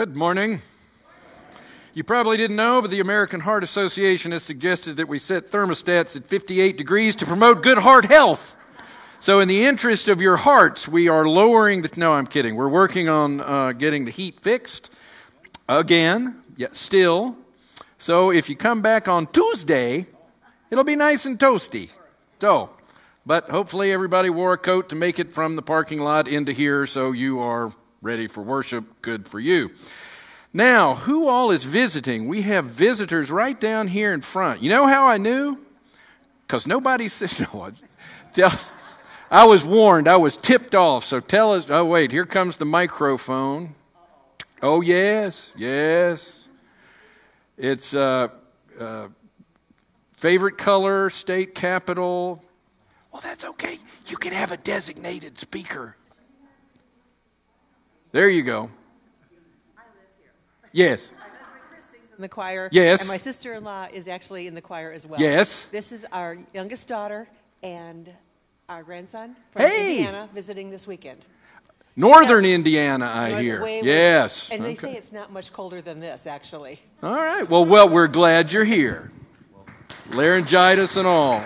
Good morning. You probably didn't know, but the American Heart Association has suggested that we set thermostats at 58 degrees to promote good heart health. So, in the interest of your hearts, we are lowering the. No, I'm kidding. We're working on uh, getting the heat fixed again, yet still. So, if you come back on Tuesday, it'll be nice and toasty. So, but hopefully everybody wore a coat to make it from the parking lot into here, so you are ready for worship. Good for you. Now, who all is visiting? We have visitors right down here in front. You know how I knew? Because nobody says, no, tell, I was warned, I was tipped off. So tell us, oh, wait, here comes the microphone. Oh, yes, yes. It's uh, uh, favorite color, state capital. Well, that's okay. You can have a designated speaker. There you go. Yes. in the choir. Yes. And my sister in law is actually in the choir as well. Yes. This is our youngest daughter and our grandson from Hey. Indiana visiting this weekend. Northern Indiana, I Northern- way- Yes. And they Okay. say it's not much colder than this, actually. All right. Well, well, we're glad you're here. Laryngitis and all.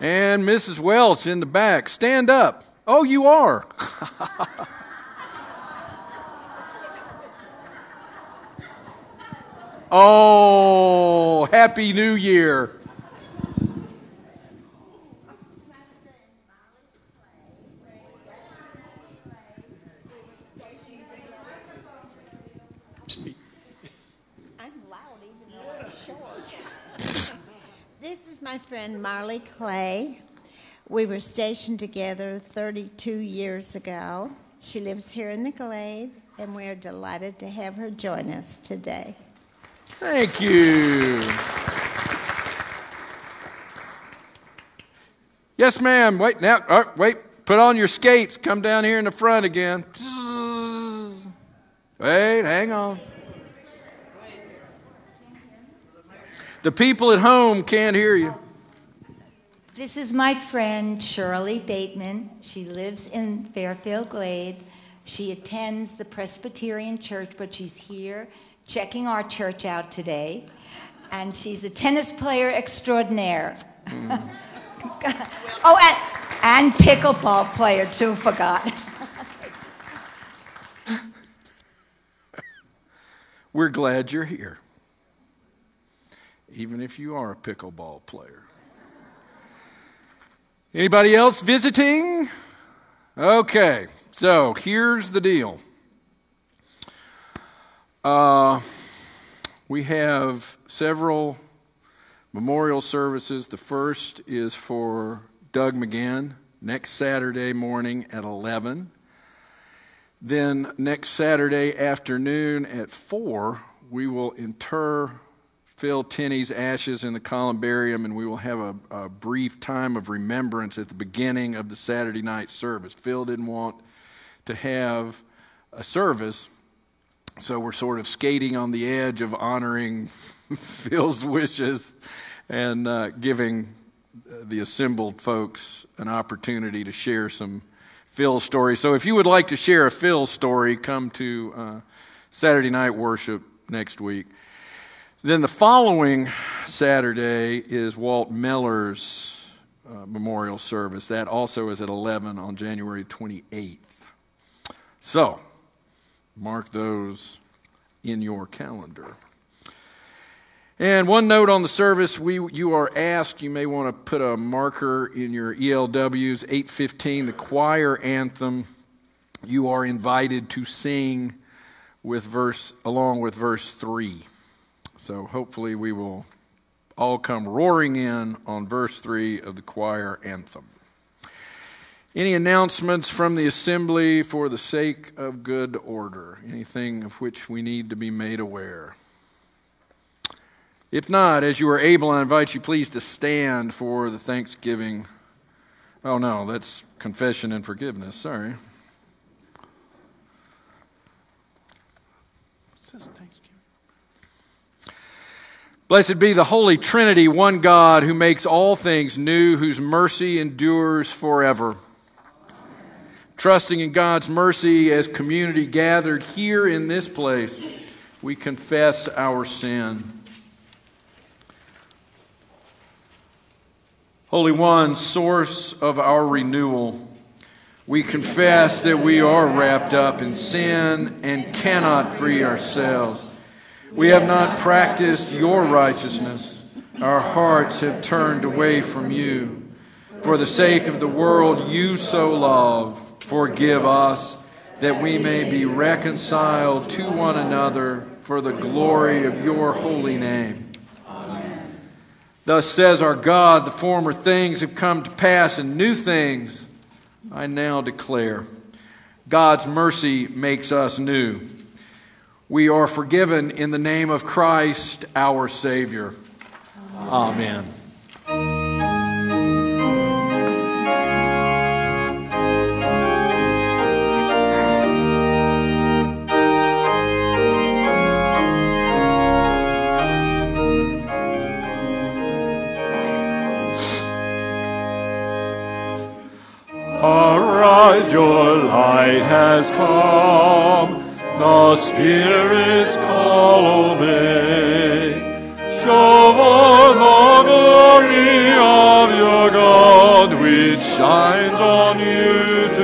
And Mrs. Welch in the back. Stand up. Oh, you are. oh, Happy New Year. My friend Marley Clay. We were stationed together 32 years ago. She lives here in the Glade, and we're delighted to have her join us today. Thank you. Yes, ma'am. Wait now. Oh, wait. Put on your skates. Come down here in the front again. Wait, hang on. The people at home can't hear you. This is my friend Shirley Bateman. She lives in Fairfield Glade. She attends the Presbyterian Church, but she's here checking our church out today. And she's a tennis player extraordinaire. Mm. oh, and, and pickleball player, too, forgot. We're glad you're here, even if you are a pickleball player. Anybody else visiting? Okay, so here's the deal. Uh, we have several memorial services. The first is for Doug McGann next Saturday morning at 11. Then next Saturday afternoon at 4, we will inter Phil Tinney's ashes in the columbarium and we will have a, a brief time of remembrance at the beginning of the Saturday night service. Phil didn't want to have a service, so we're sort of skating on the edge of honoring Phil's wishes and uh, giving the assembled folks an opportunity to share some Phil story. So if you would like to share a Phil story, come to uh, Saturday night worship next week. Then the following Saturday is Walt Miller's uh, memorial service. That also is at 11 on January 28th. So mark those in your calendar. And one note on the service, we, you are asked, you may want to put a marker in your ELWs, 815, the choir anthem. You are invited to sing with verse, along with verse 3. So hopefully we will all come roaring in on verse 3 of the choir anthem. Any announcements from the assembly for the sake of good order? Anything of which we need to be made aware? If not, as you are able, I invite you please to stand for the Thanksgiving. Oh, no, that's confession and forgiveness. Sorry. Blessed be the Holy Trinity, one God who makes all things new, whose mercy endures forever. trusting in God's mercy as community gathered here in this place, we confess our sin. Holy One, source of our renewal, we confess that we are wrapped up in sin and cannot free ourselves. We have not practiced your righteousness. Our hearts have turned away from you. For the sake of the world you so love, forgive us that we may be reconciled to one another for the glory of your holy name. Amen. Thus says our God, the former things have come to pass, and new things I now declare. God's mercy makes us new. We are forgiven in the name of Christ our Savior. Amen. Arise, your light has come, the Spirit's call obey. Show forth the glory of your God, which shines on you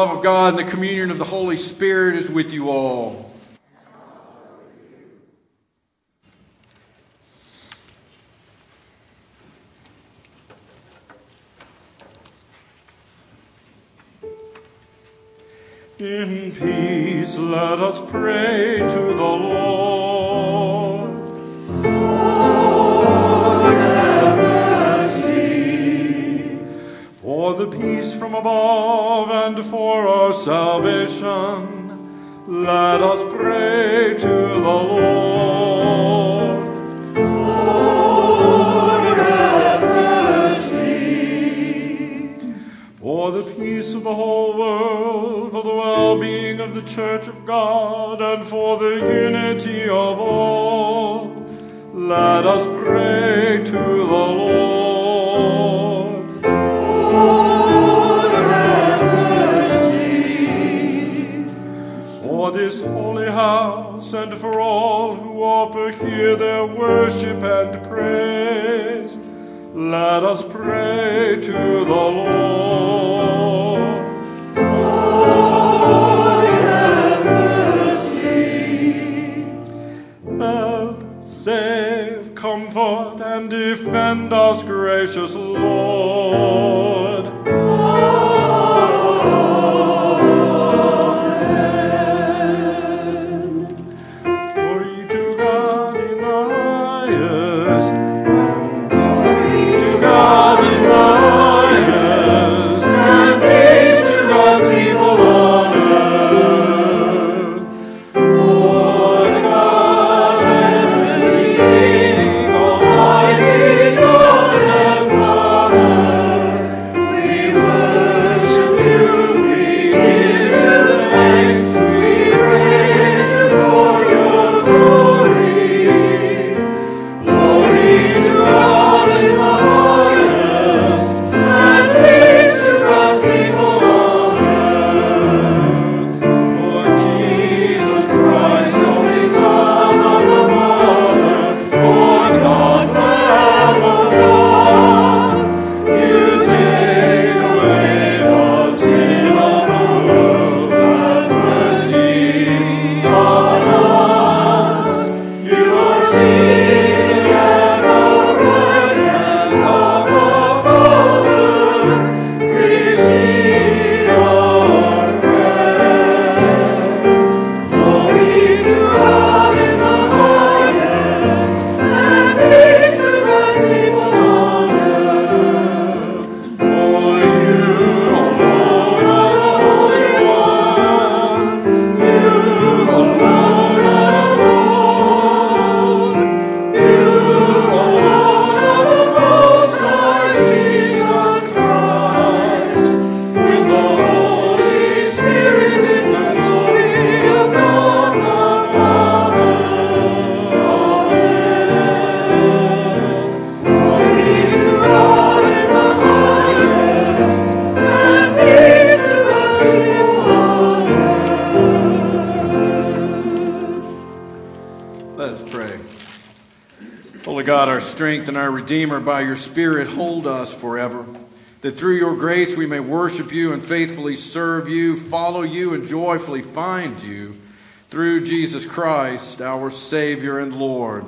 love of God, and the communion of the Holy Spirit is with you all. In peace, let us pray to the Lord. Peace from above and for our salvation, let us pray to the Lord. Lord, have mercy. For the peace of the whole world, for the well being of the Church of God, and for the unity of all, let us pray to the Lord. This holy house, and for all who offer here their worship and praise, let us pray to the Lord. Have mercy, Help, save, comfort, and defend us, gracious Lord. Redeemer, by your Spirit, hold us forever, that through your grace we may worship you and faithfully serve you, follow you, and joyfully find you through Jesus Christ, our Savior and Lord.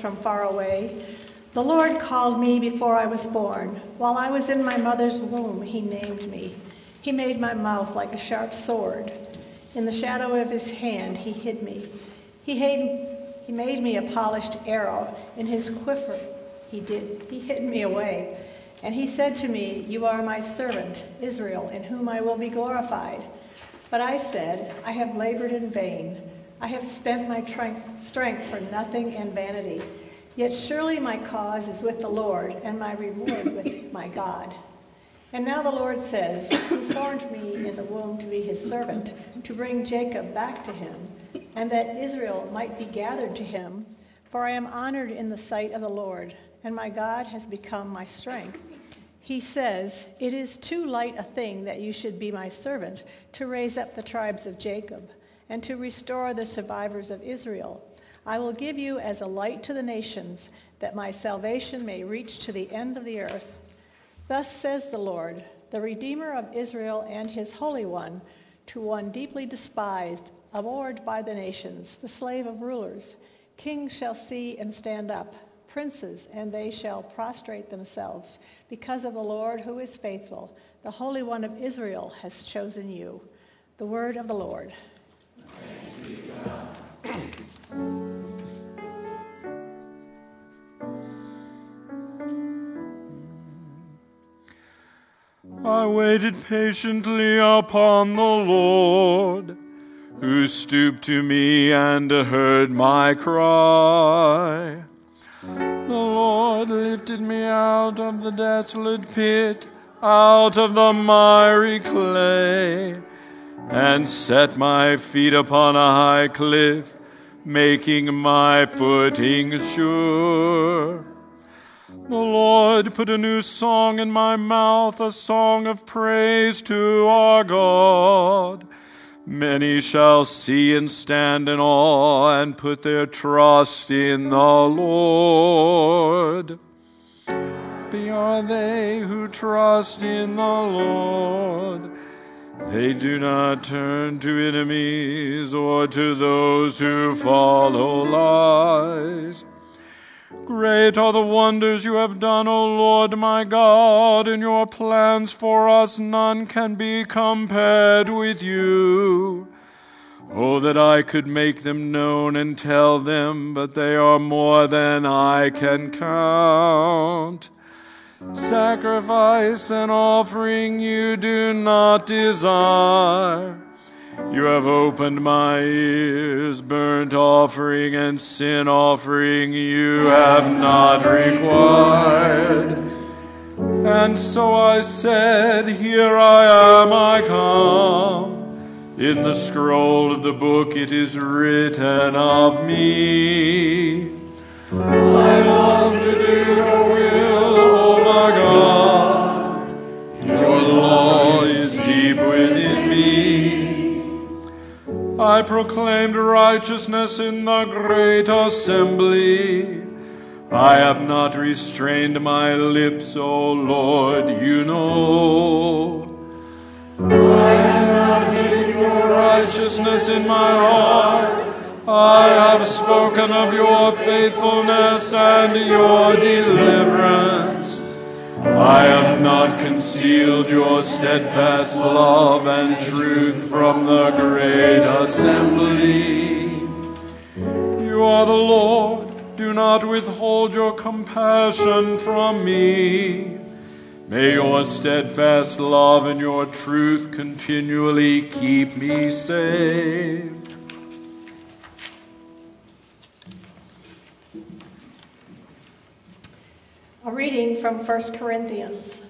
From far away. The Lord called me before I was born. While I was in my mother's womb, He named me. He made my mouth like a sharp sword. In the shadow of His hand, He hid me. He, he made me a polished arrow. In His quiver, He did. He hid me away. And He said to me, You are my servant, Israel, in whom I will be glorified. But I said, I have labored in vain. I have spent my strength for nothing and vanity. Yet surely my cause is with the Lord, and my reward with my God. And now the Lord says, Who formed me in the womb to be his servant, to bring Jacob back to him, and that Israel might be gathered to him. For I am honored in the sight of the Lord, and my God has become my strength. He says, It is too light a thing that you should be my servant to raise up the tribes of Jacob and to restore the survivors of Israel. I will give you as a light to the nations, that my salvation may reach to the end of the earth. Thus says the Lord, the Redeemer of Israel and his Holy One, to one deeply despised, abhorred by the nations, the slave of rulers. Kings shall see and stand up princes, and they shall prostrate themselves, because of the Lord who is faithful. The Holy One of Israel has chosen you. The word of the Lord. I waited patiently upon the Lord, who stooped to me and heard my cry. The Lord lifted me out of the desolate pit, out of the miry clay, and set my feet upon a high cliff, making my footing sure. The Lord put a new song in my mouth, a song of praise to our God. Many shall see and stand in awe and put their trust in the Lord. Be are they who trust in the Lord. They do not turn to enemies or to those who follow lies. Great are the wonders you have done, O Lord my God. In your plans for us, none can be compared with you. Oh, that I could make them known and tell them, but they are more than I can count. Sacrifice and offering you do not desire. You have opened my ears, burnt offering and sin offering you have not required. And so I said, Here I am, I come. In the scroll of the book it is written of me. I I proclaimed righteousness in the great assembly. I have not restrained my lips, O Lord, you know. I have not hidden your righteousness in my heart. I have spoken of your faithfulness and your deliverance. I have not concealed your steadfast love and truth from the great assembly. You are the Lord, do not withhold your compassion from me. May your steadfast love and your truth continually keep me saved. Reading from 1 Corinthians.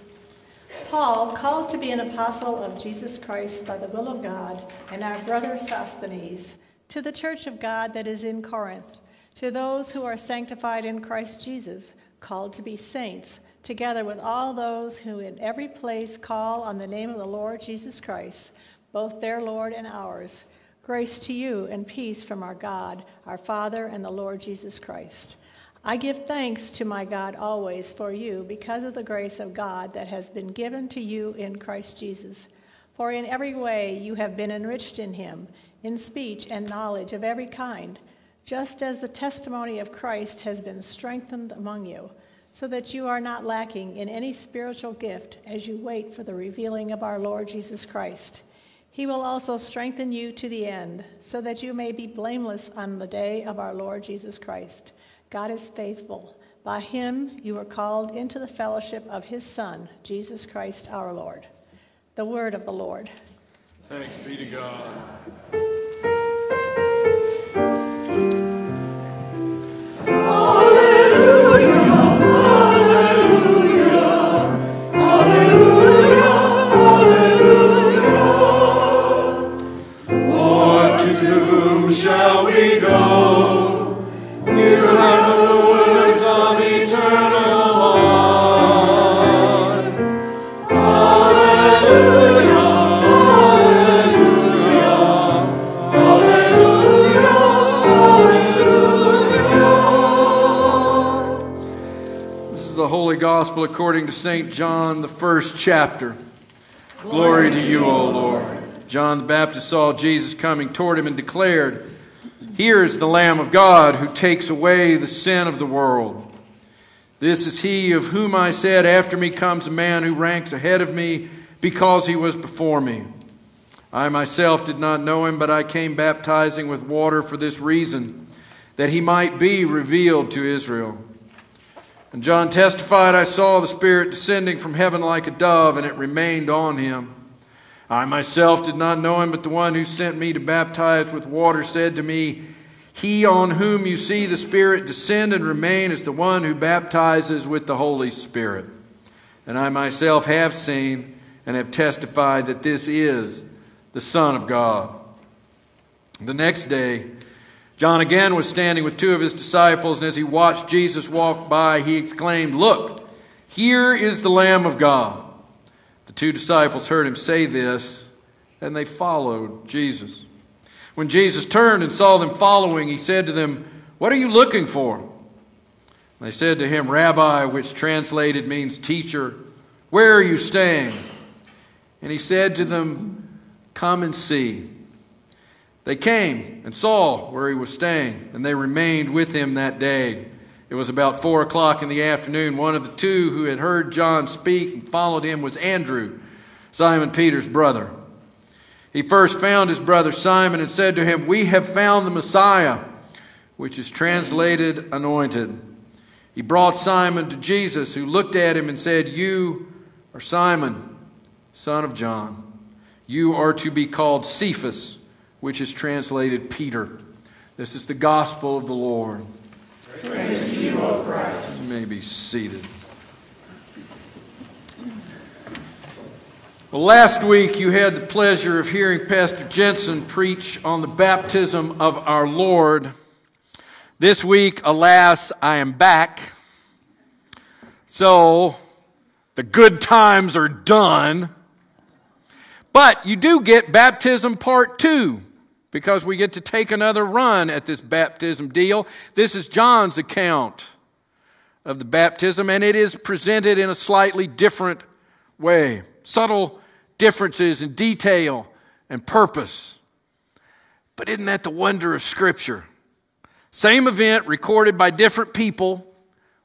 Paul, called to be an apostle of Jesus Christ by the will of God, and our brother Sosthenes, to the church of God that is in Corinth, to those who are sanctified in Christ Jesus, called to be saints, together with all those who in every place call on the name of the Lord Jesus Christ, both their Lord and ours. Grace to you and peace from our God, our Father, and the Lord Jesus Christ. I give thanks to my God always for you because of the grace of God that has been given to you in Christ Jesus For in every way you have been enriched in him, in speech and knowledge of every kind, just as the testimony of Christ has been strengthened among you, so that you are not lacking in any spiritual gift as you wait for the revealing of our Lord Jesus Christ. He will also strengthen you to the end, so that you may be blameless on the day of our Lord Jesus Christ. God is faithful. By him you are called into the fellowship of his Son, Jesus Christ our Lord. The word of the Lord. Thanks be to God. Lord, to whom shall we go? You Gospel according to St. John, the first chapter. Glory to you, O Lord. John the Baptist saw Jesus coming toward him and declared, Here is the Lamb of God who takes away the sin of the world. This is he of whom I said, After me comes a man who ranks ahead of me because he was before me. I myself did not know him, but I came baptizing with water for this reason, that he might be revealed to Israel. And John testified, I saw the Spirit descending from heaven like a dove, and it remained on him. I myself did not know him, but the one who sent me to baptize with water said to me, He on whom you see the Spirit descend and remain is the one who baptizes with the Holy Spirit. And I myself have seen and have testified that this is the Son of God. The next day, John again was standing with two of his disciples, and as he watched Jesus walk by, he exclaimed, Look, here is the Lamb of God. The two disciples heard him say this, and they followed Jesus. When Jesus turned and saw them following, he said to them, What are you looking for? They said to him, Rabbi, which translated means teacher, where are you staying? And he said to them, Come and see. They came and saw where he was staying, and they remained with him that day. It was about four o'clock in the afternoon. One of the two who had heard John speak and followed him was Andrew, Simon Peter's brother. He first found his brother Simon and said to him, We have found the Messiah, which is translated anointed. He brought Simon to Jesus, who looked at him and said, You are Simon, son of John. You are to be called Cephas, which is translated Peter. This is the gospel of the Lord. Praise to you, O Christ. You may be seated. Well, last week you had the pleasure of hearing Pastor Jensen preach on the baptism of our Lord. This week, alas, I am back. So the good times are done. But you do get baptism part two because we get to take another run at this baptism deal. This is John's account of the baptism, and it is presented in a slightly different way. Subtle differences in detail and purpose. But isn't that the wonder of Scripture? Same event recorded by different people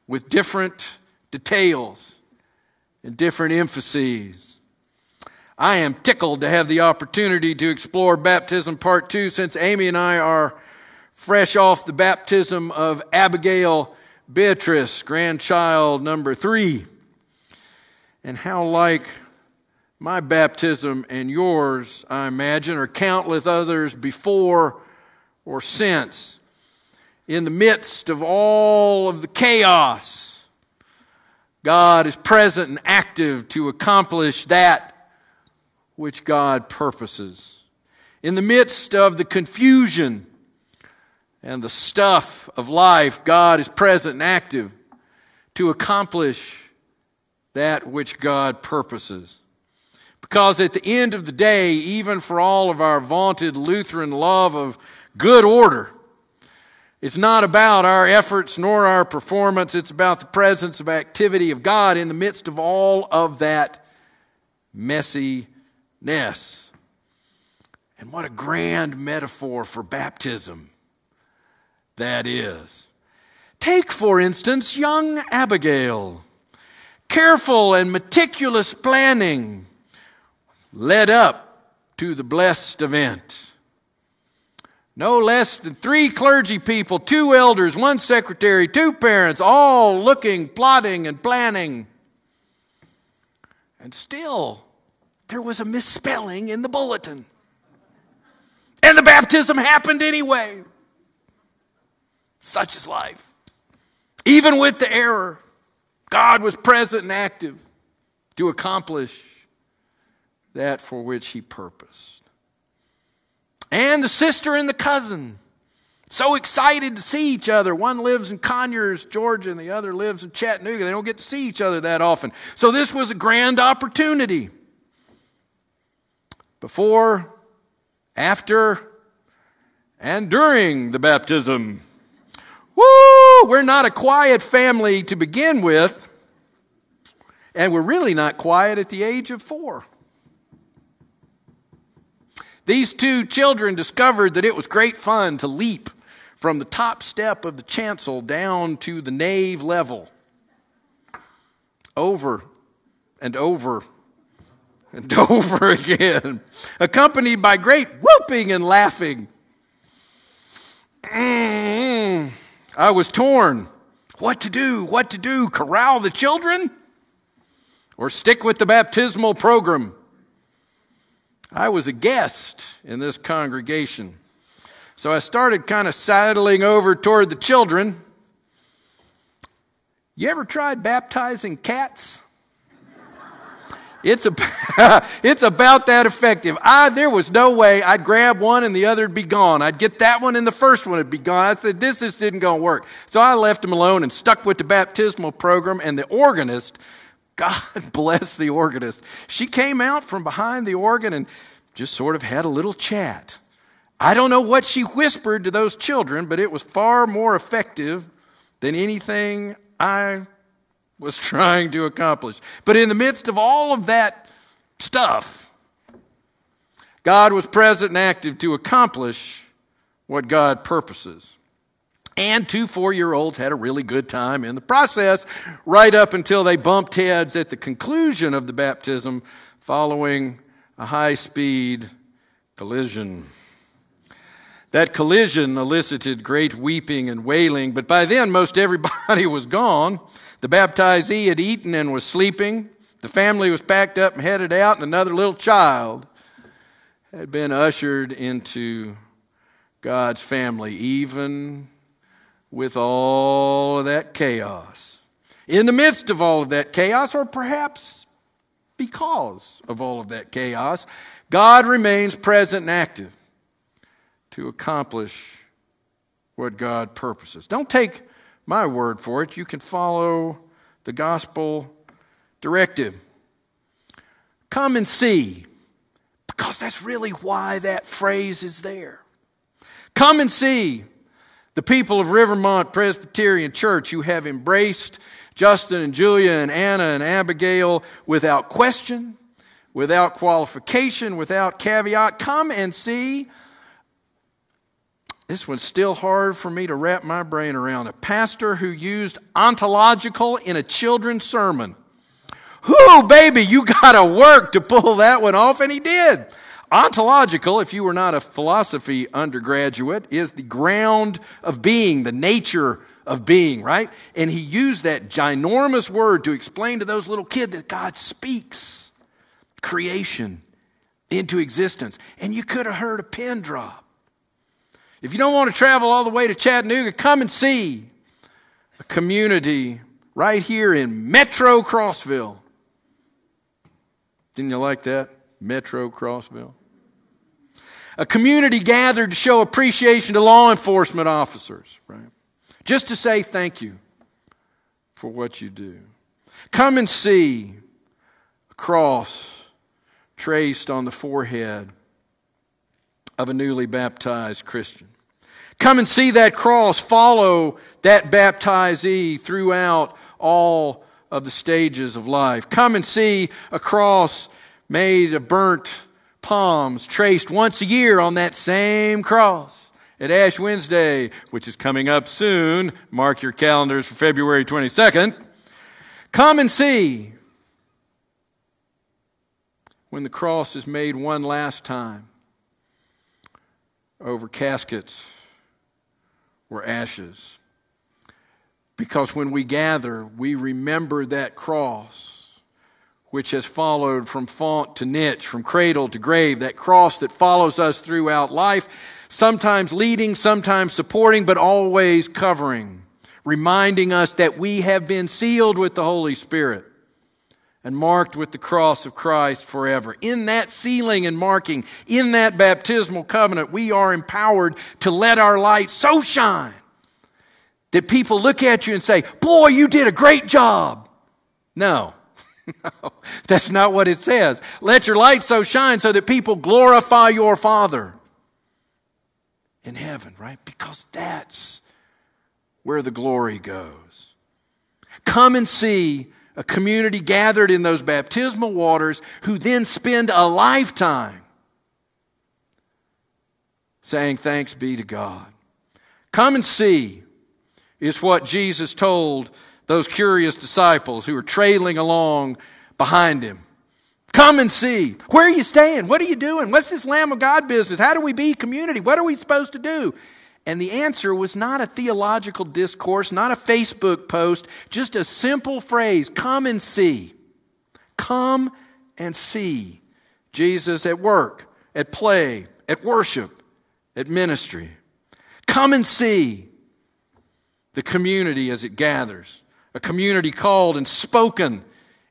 with different details and different emphases. I am tickled to have the opportunity to explore baptism part two since Amy and I are fresh off the baptism of Abigail Beatrice, grandchild number three. And how like my baptism and yours, I imagine, or countless others before or since, in the midst of all of the chaos, God is present and active to accomplish that which God purposes. In the midst of the confusion and the stuff of life, God is present and active to accomplish that which God purposes. Because at the end of the day, even for all of our vaunted Lutheran love of good order, it's not about our efforts nor our performance. It's about the presence of activity of God in the midst of all of that messy Ness. And what a grand metaphor for baptism that is. Take, for instance, young Abigail. Careful and meticulous planning led up to the blessed event. No less than three clergy people, two elders, one secretary, two parents, all looking, plotting, and planning. And still, there was a misspelling in the bulletin. And the baptism happened anyway. Such is life. Even with the error, God was present and active to accomplish that for which He purposed. And the sister and the cousin, so excited to see each other. One lives in Conyers, Georgia, and the other lives in Chattanooga. They don't get to see each other that often. So this was a grand opportunity. Before, after, and during the baptism. Woo! We're not a quiet family to begin with, and we're really not quiet at the age of four. These two children discovered that it was great fun to leap from the top step of the chancel down to the nave level, over and over and over again, accompanied by great whooping and laughing. Mm, I was torn. What to do? What to do? Corral the children? Or stick with the baptismal program? I was a guest in this congregation. So I started kind of sidling over toward the children. You ever tried baptizing cats? It's, about, it's about that effective. I, there was no way I'd grab one and the other would be gone. I'd get that one and the first one would be gone. I said, this just didn't going to work. So I left them alone and stuck with the baptismal program and the organist. God bless the organist. She came out from behind the organ and just sort of had a little chat. I don't know what she whispered to those children, but it was far more effective than anything I was trying to accomplish. But in the midst of all of that stuff, God was present and active to accomplish what God purposes. And two four year olds had a really good time in the process, right up until they bumped heads at the conclusion of the baptism following a high speed collision. That collision elicited great weeping and wailing, but by then most everybody was gone. The baptizee had eaten and was sleeping. The family was packed up and headed out, and another little child had been ushered into God's family, even with all of that chaos. In the midst of all of that chaos, or perhaps because of all of that chaos, God remains present and active to accomplish what God purposes. Don't take my word for it. You can follow the gospel directive. Come and see, because that's really why that phrase is there. Come and see the people of Rivermont Presbyterian Church who have embraced Justin and Julia and Anna and Abigail without question, without qualification, without caveat. Come and see this one's still hard for me to wrap my brain around. A pastor who used ontological in a children's sermon. Whoo, baby, you got to work to pull that one off, and he did. Ontological, if you were not a philosophy undergraduate, is the ground of being, the nature of being, right? And he used that ginormous word to explain to those little kids that God speaks creation into existence. And you could have heard a pin drop. If you don't want to travel all the way to Chattanooga, come and see a community right here in Metro Crossville. Didn't you like that? Metro Crossville. A community gathered to show appreciation to law enforcement officers, right? Just to say thank you for what you do. Come and see a cross traced on the forehead of a newly baptized Christian. Come and see that cross. Follow that baptizee throughout all of the stages of life. Come and see a cross made of burnt palms traced once a year on that same cross at Ash Wednesday, which is coming up soon. Mark your calendars for February 22nd. Come and see when the cross is made one last time over caskets or ashes. Because when we gather, we remember that cross which has followed from font to niche, from cradle to grave, that cross that follows us throughout life, sometimes leading, sometimes supporting, but always covering, reminding us that we have been sealed with the Holy Spirit and marked with the cross of Christ forever. In that sealing and marking, in that baptismal covenant, we are empowered to let our light so shine that people look at you and say, Boy, you did a great job. No. No, that's not what it says. Let your light so shine so that people glorify your Father in heaven, right? Because that's where the glory goes. Come and see a community gathered in those baptismal waters who then spend a lifetime saying, Thanks be to God. Come and see is what Jesus told those curious disciples who were trailing along behind him. Come and see. Where are you staying? What are you doing? What's this Lamb of God business? How do we be community? What are we supposed to do? And the answer was not a theological discourse, not a Facebook post, just a simple phrase come and see. Come and see Jesus at work, at play, at worship, at ministry. Come and see the community as it gathers, a community called and spoken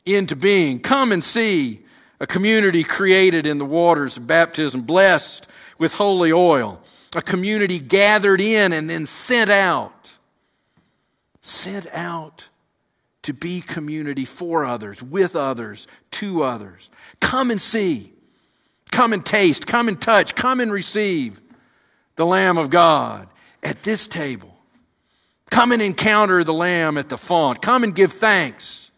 into being. Come and see a community created in the waters of baptism, blessed with holy oil, a community gathered in and then sent out. Sent out to be community for others, with others, to others. Come and see. Come and taste. Come and touch. Come and receive the Lamb of God at this table Come and encounter the Lamb at the font. Come and give thanks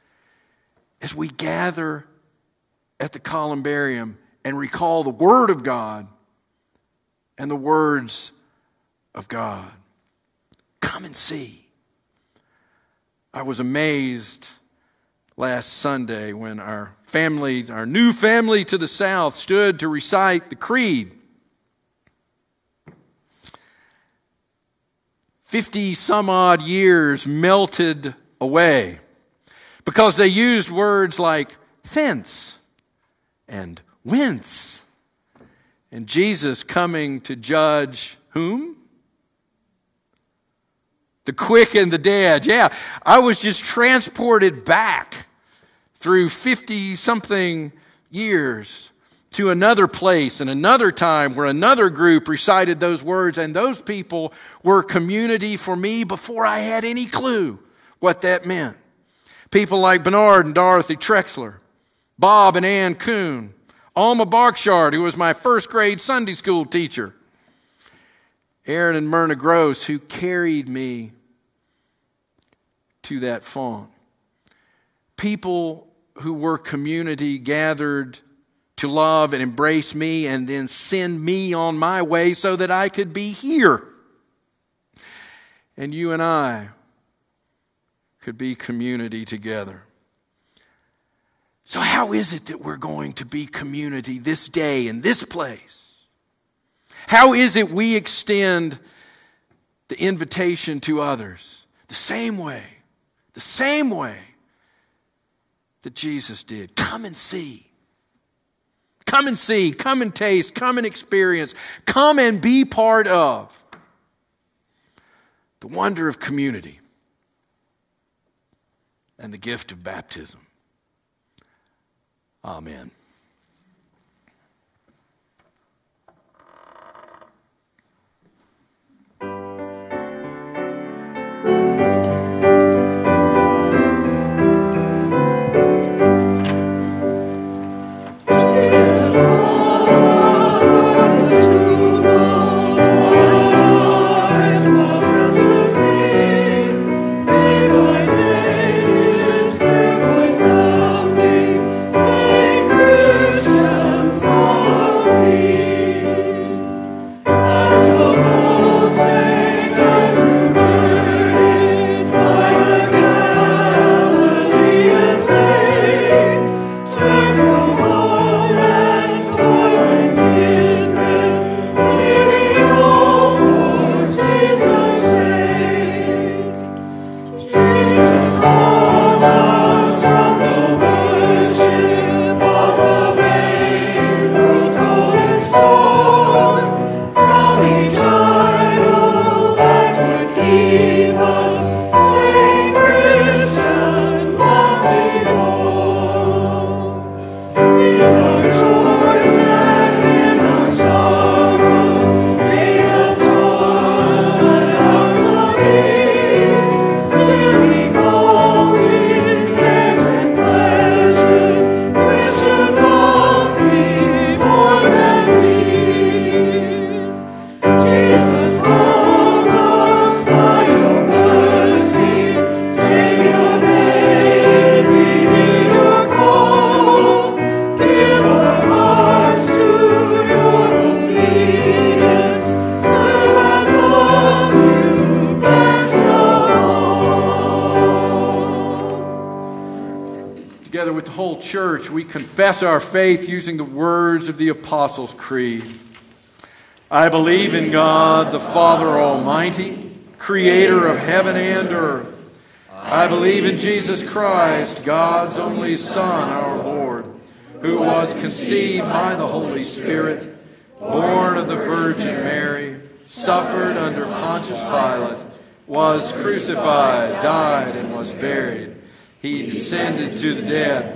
as we gather at the columbarium and recall the Word of God and the words of God. Come and see. I was amazed last Sunday when our family, our new family to the south, stood to recite the creed. 50 some odd years melted away because they used words like fence and wince. And Jesus coming to judge whom? The quick and the dead. Yeah, I was just transported back through 50 something years to another place and another time where another group recited those words, and those people were community for me before I had any clue what that meant. People like Bernard and Dorothy Trexler, Bob and Ann Kuhn, Alma Barkshard, who was my first grade Sunday school teacher, Aaron and Myrna Gross, who carried me to that font. People who were community gathered to love and embrace me and then send me on my way so that I could be here. And you and I could be community together. So, how is it that we're going to be community this day in this place? How is it we extend the invitation to others the same way, the same way that Jesus did? Come and see. Come and see, come and taste, come and experience, come and be part of the wonder of community and the gift of baptism. Amen. We confess our faith using the words of the Apostles' Creed. I believe in God, the Father Almighty, creator of heaven and earth. I believe in Jesus Christ, God's only Son, our Lord, who was conceived by the Holy Spirit, born of the Virgin Mary, suffered under Pontius Pilate, was crucified, died, and was buried. He descended to the dead.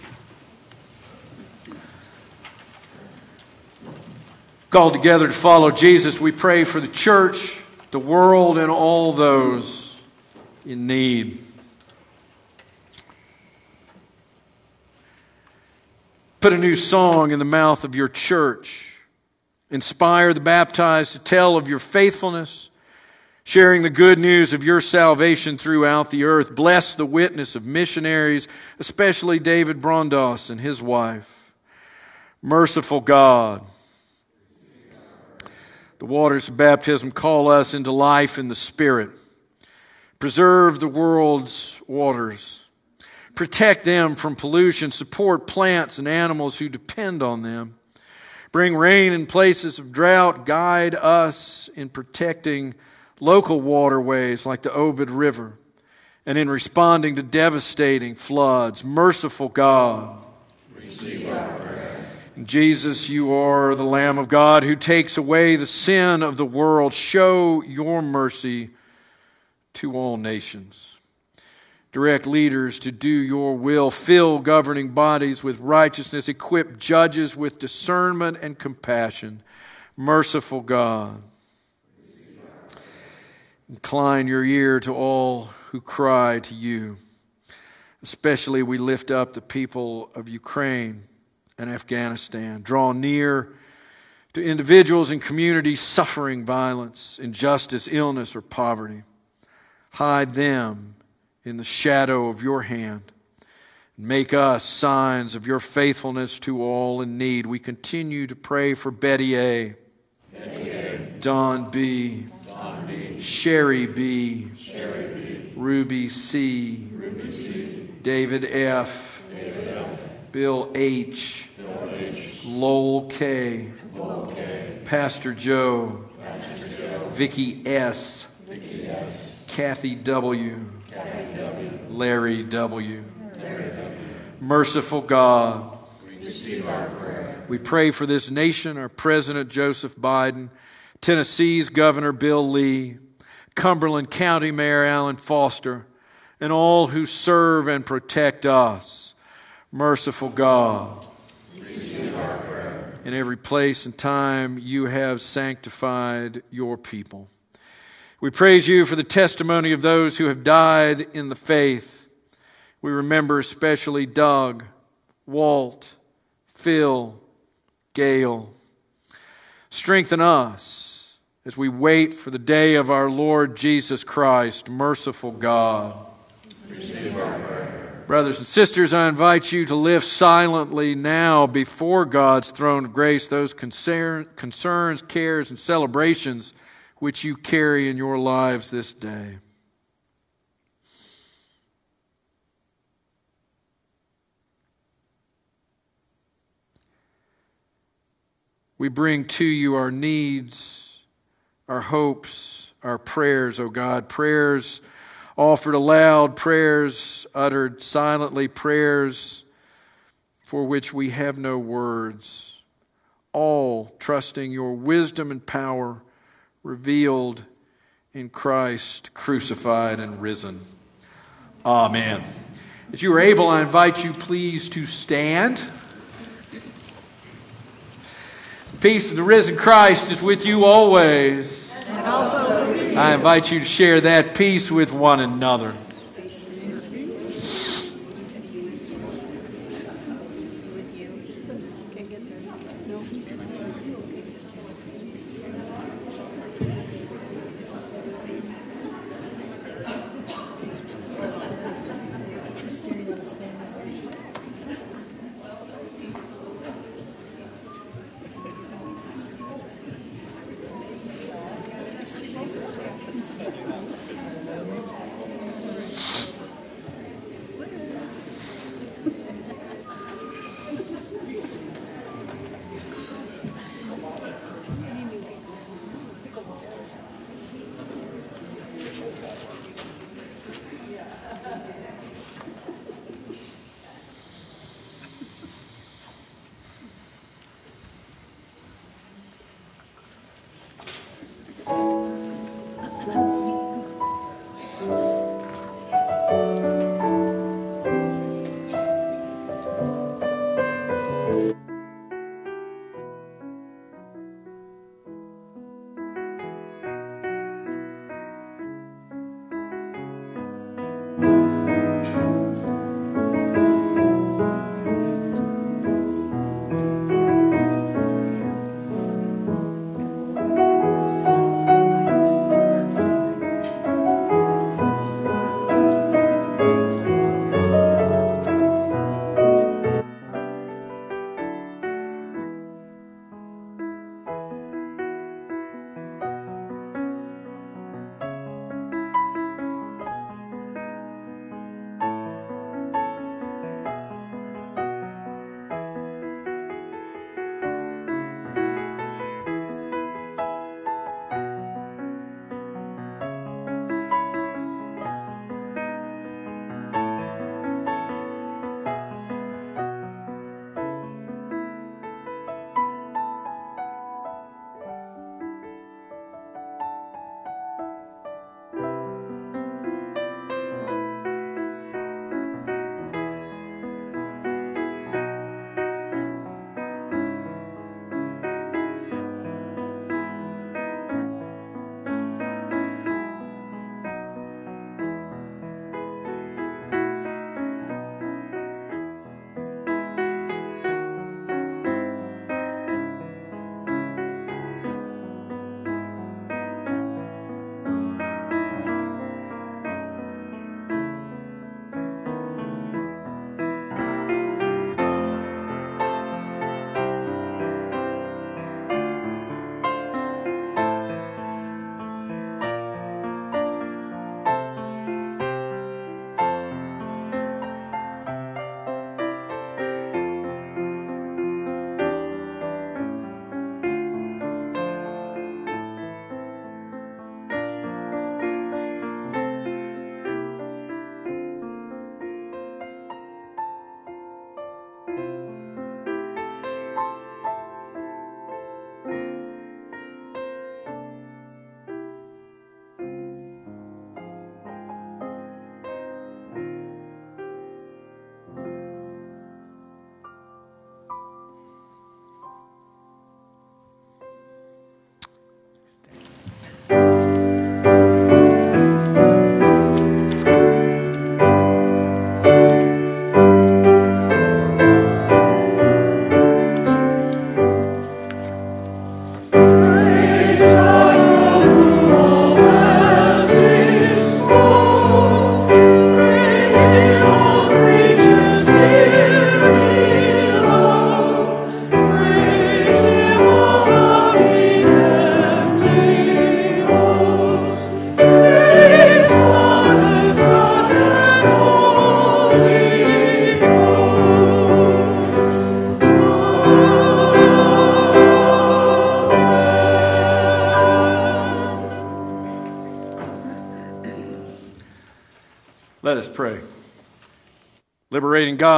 Called together to follow Jesus, we pray for the church, the world, and all those in need. Put a new song in the mouth of your church. Inspire the baptized to tell of your faithfulness, sharing the good news of your salvation throughout the earth. Bless the witness of missionaries, especially David Brondos and his wife. Merciful God, the waters of baptism call us into life in the Spirit. Preserve the world's waters. Protect them from pollution. Support plants and animals who depend on them. Bring rain in places of drought. Guide us in protecting local waterways like the Obed River and in responding to devastating floods. Merciful God. Jesus, you are the Lamb of God who takes away the sin of the world. Show your mercy to all nations. Direct leaders to do your will. Fill governing bodies with righteousness. Equip judges with discernment and compassion. Merciful God. Incline your ear to all who cry to you. Especially, we lift up the people of Ukraine and Afghanistan. Draw near to individuals and communities suffering violence, injustice, illness, or poverty. Hide them in the shadow of your hand. And make us signs of your faithfulness to all in need. We continue to pray for Betty A. Betty A. Don B. Don B. Sherry B. Sherry B. Ruby C. Ruby C. David F. David F. Bill H. Bill H. Lowell K. Lowell K. Pastor Joe. Pastor Joe. Vicky S. Vicky S. Kathy W. Kathy w. Larry w. Larry w. Merciful God, we pray for this nation, our President Joseph Biden, Tennessee's Governor Bill Lee, Cumberland County Mayor Alan Foster, and all who serve and protect us. Merciful God, in every place and time you have sanctified your people. We praise you for the testimony of those who have died in the faith. We remember especially Doug, Walt, Phil, Gail. Strengthen us as we wait for the day of our Lord Jesus Christ, merciful God. Brothers and sisters, I invite you to lift silently now before God's throne of grace those concern, concerns, cares, and celebrations which you carry in your lives this day. We bring to you our needs, our hopes, our prayers, O oh God, prayers offered aloud, prayers uttered silently, prayers for which we have no words, all trusting your wisdom and power revealed in Christ crucified and risen. Amen. As you are able, I invite you please to stand. peace of the risen Christ is with you always. I invite you to share that peace with one another.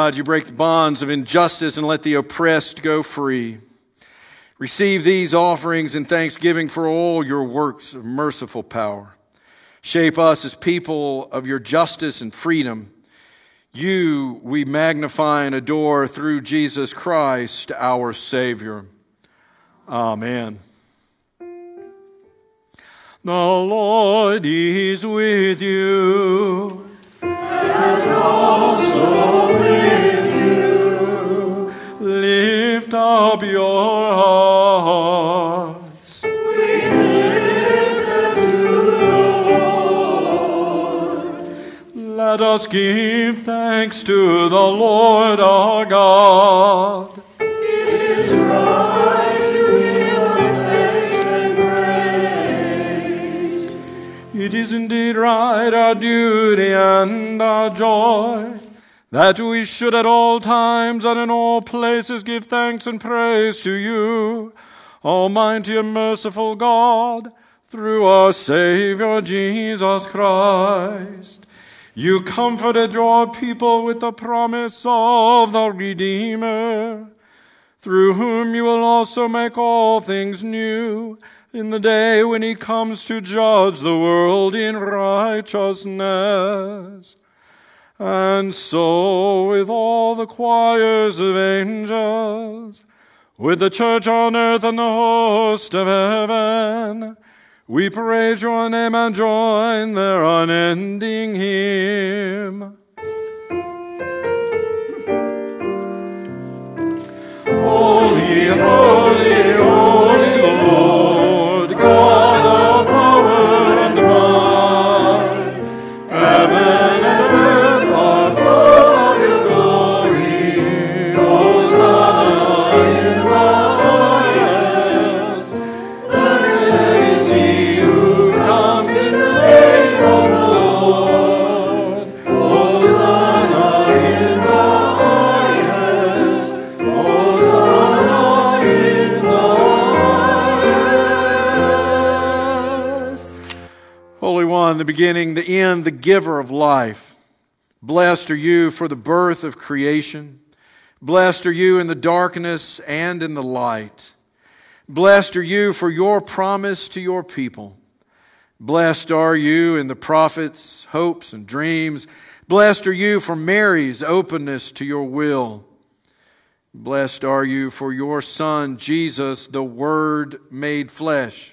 God, you break the bonds of injustice and let the oppressed go free. Receive these offerings in thanksgiving for all your works of merciful power. Shape us as people of your justice and freedom. You we magnify and adore through Jesus Christ, our Savior. Amen. The Lord is with you. Lift up your hearts. We lift them to the Lord. Let us give thanks to the Lord our God. It is right to give thanks and praise. It is indeed right, our duty and our joy, that we should at all times and in all places give thanks and praise to you, Almighty and merciful God, through our Savior Jesus Christ. You comforted your people with the promise of the Redeemer, through whom you will also make all things new in the day when he comes to judge the world in righteousness. And so, with all the choirs of angels, with the church on earth and the host of heaven, we praise your name and join their unending hymn. Holy, holy, holy Lord, God the beginning, the end, the giver of life. Blessed are you for the birth of creation. Blessed are you in the darkness and in the light. Blessed are you for your promise to your people. Blessed are you in the prophets' hopes and dreams. Blessed are you for Mary's openness to your will. Blessed are you for your Son, Jesus, the Word made flesh.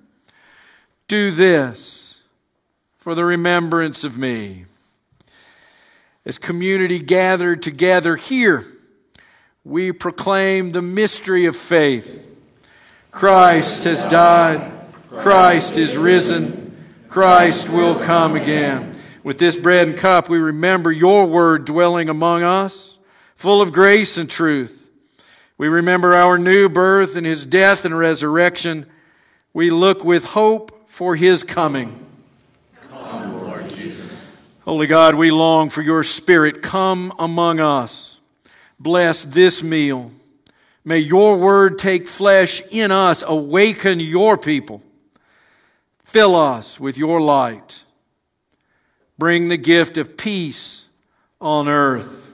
Do this for the remembrance of me. As community gathered together here, we proclaim the mystery of faith. Christ has died, Christ is risen, Christ will come again. With this bread and cup, we remember your word dwelling among us, full of grace and truth. We remember our new birth and his death and resurrection. We look with hope for his coming. Come, Lord Jesus. Holy God, we long for your Spirit. Come among us. Bless this meal. May your word take flesh in us, awaken your people. Fill us with your light. Bring the gift of peace on earth.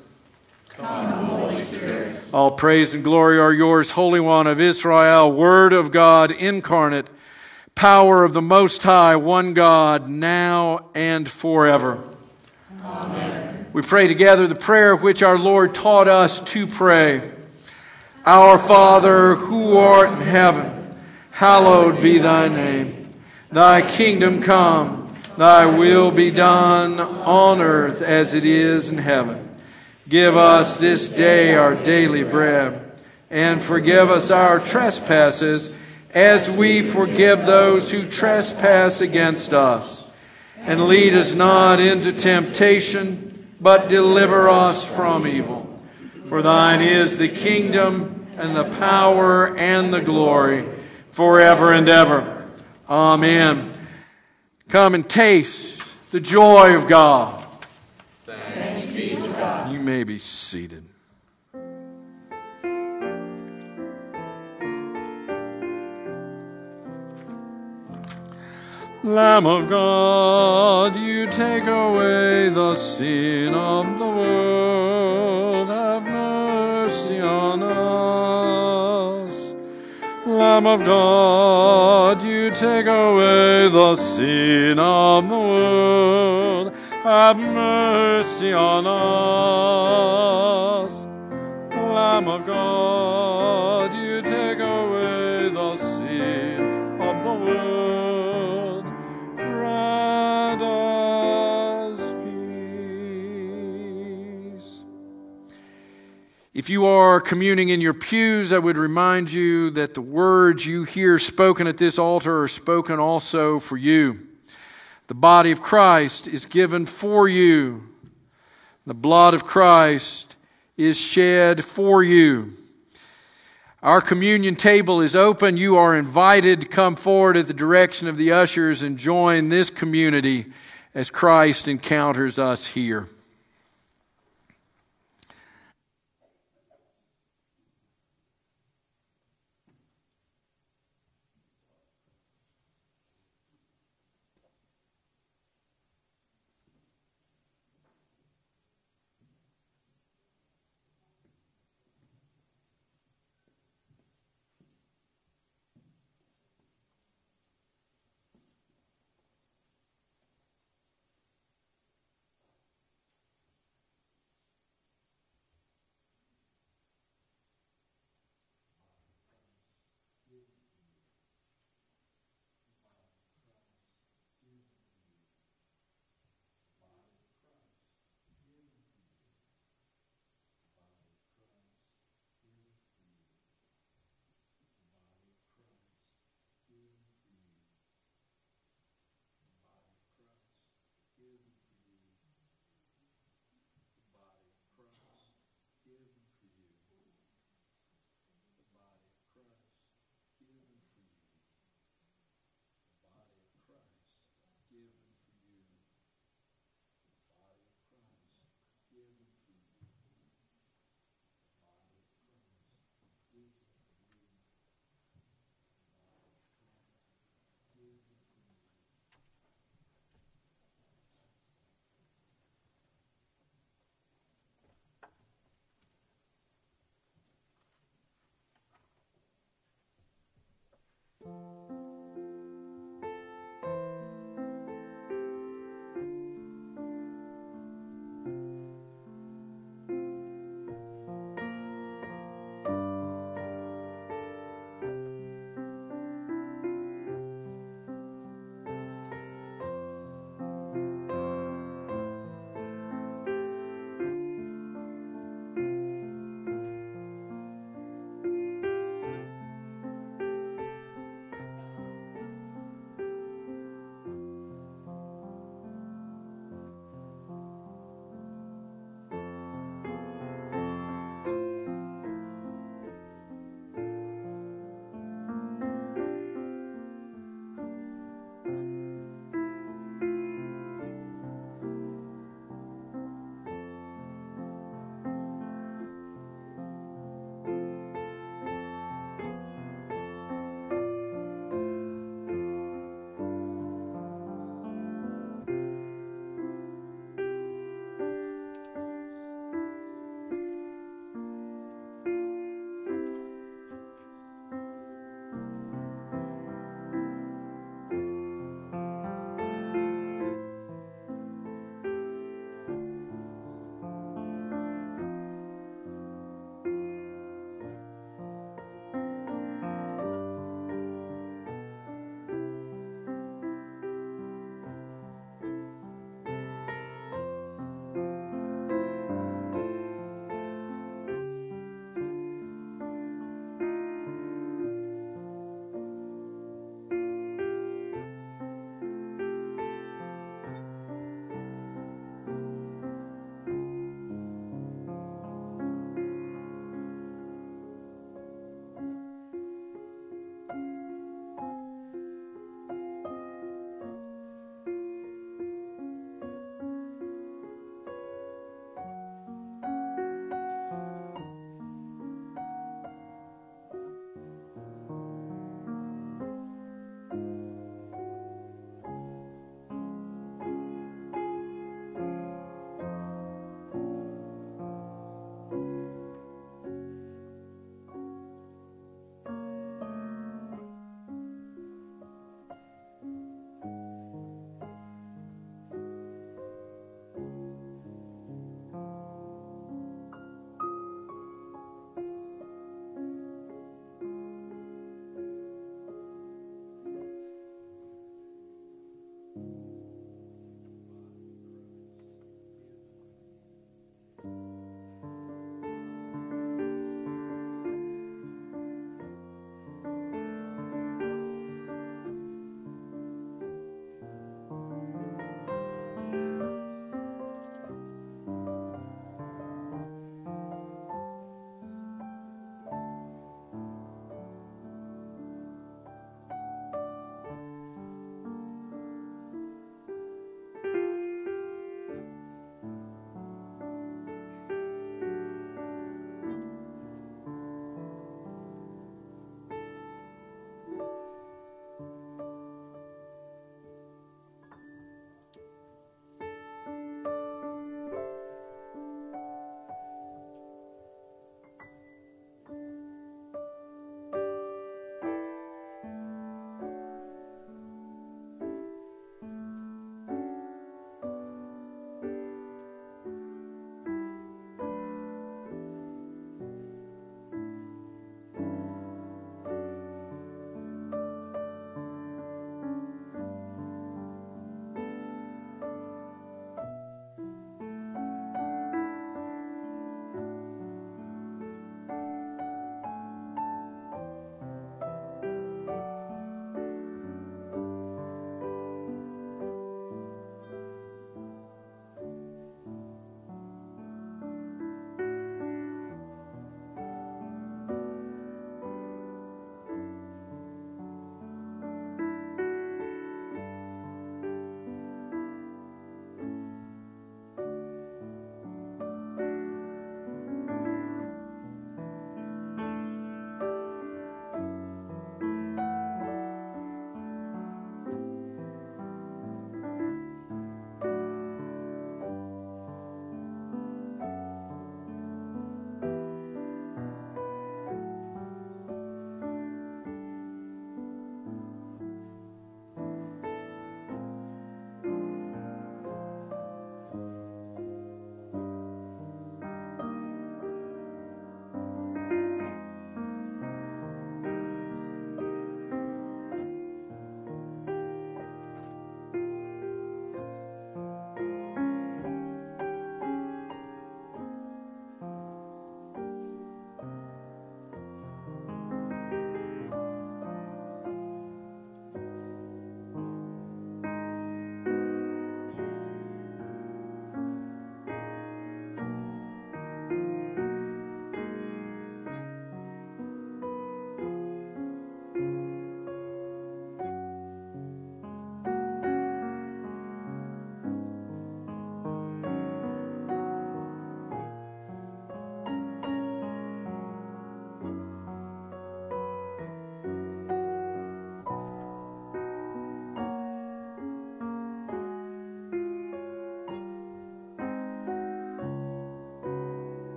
All praise and glory are yours, Holy One of Israel, Word of God incarnate, power of the Most High, one God, now and forever. Amen. We pray together the prayer which our Lord taught us to pray. Our Father, who art in heaven, hallowed be thy name. Thy kingdom come, thy will be done on earth as it is in heaven. Give us this day our daily bread, and forgive us our trespasses as we forgive those who trespass against us. And lead us not into temptation, but deliver us from evil. For thine is the kingdom, and the power, and the glory, forever and ever. Amen. Come and taste the joy of God. You may be seated. Lamb of God, you take away the sin of the world. Have mercy on us. Lamb of God, you take away the sin of the world. Have mercy on us. Lamb of God, If you are communing in your pews, I would remind you that the words you hear spoken at this altar are spoken also for you. The body of Christ is given for you. The blood of Christ is shed for you. Our communion table is open. You are invited to come forward at the direction of the ushers and join this community as Christ encounters us here.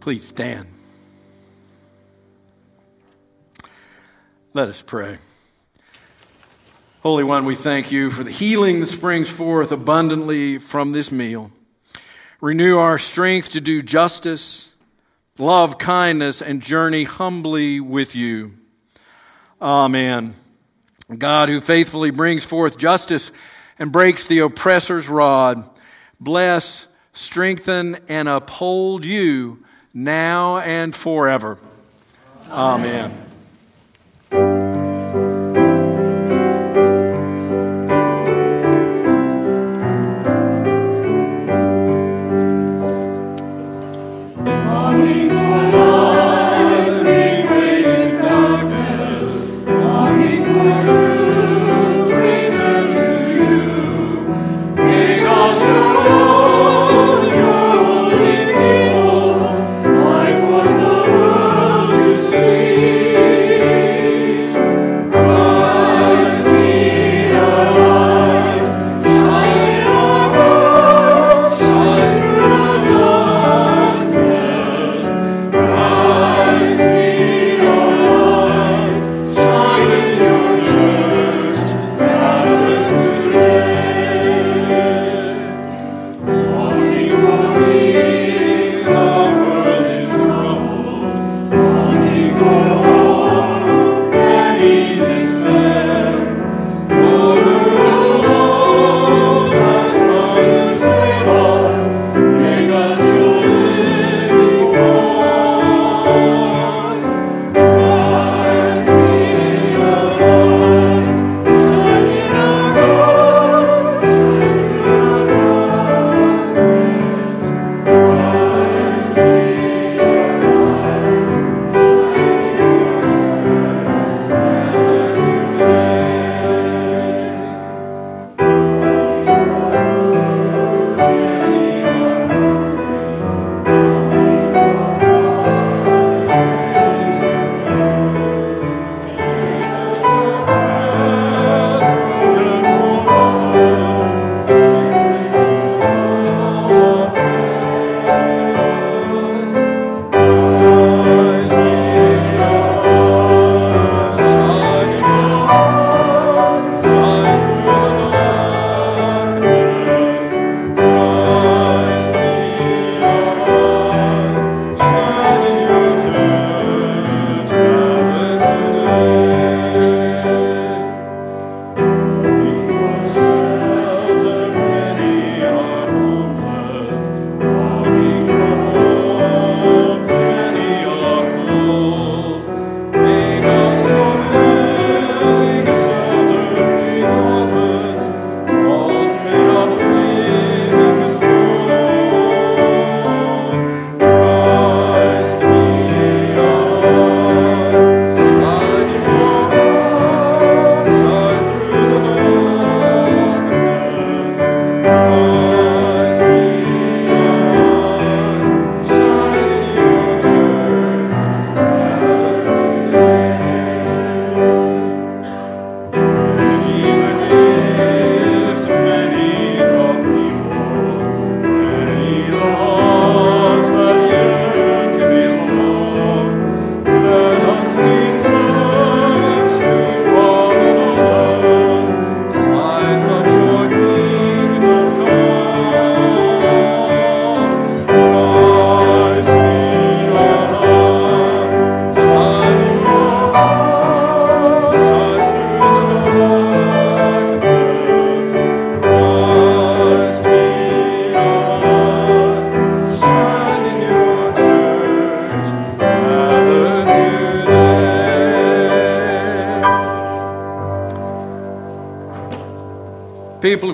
Please stand. Let us pray. Holy One, we thank you for the healing that springs forth abundantly from this meal. Renew our strength to do justice, love kindness, and journey humbly with you. Amen. God, who faithfully brings forth justice and breaks the oppressor's rod, bless, strengthen, and uphold you now and forever. Amen. People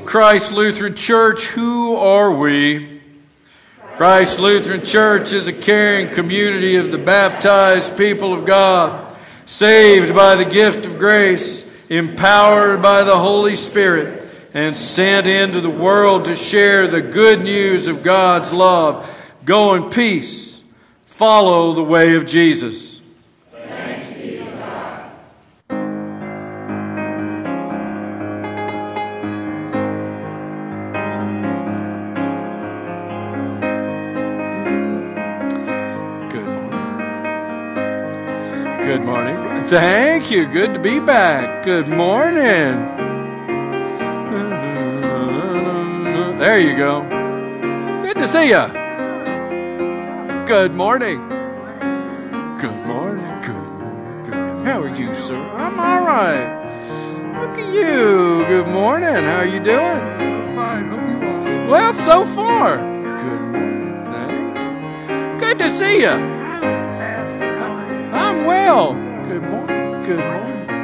Christ Lutheran Church, who are we? Christ Lutheran Church is a caring community of the baptized people of God, saved by the gift of grace, empowered by the Holy Spirit, and sent into the world to share the good news of God's love. Go in peace, follow the way of Jesus. You. Good to be back. Good morning. There you go. Good to see you. Good morning. Good morning. Good morning. Good. How are you, sir? I'm all right. Look at you. Good morning. How are you doing? Fine, hope you are. Well, so far. Good morning. Thank. Good to see you. I'm well. Good morning. Good morning.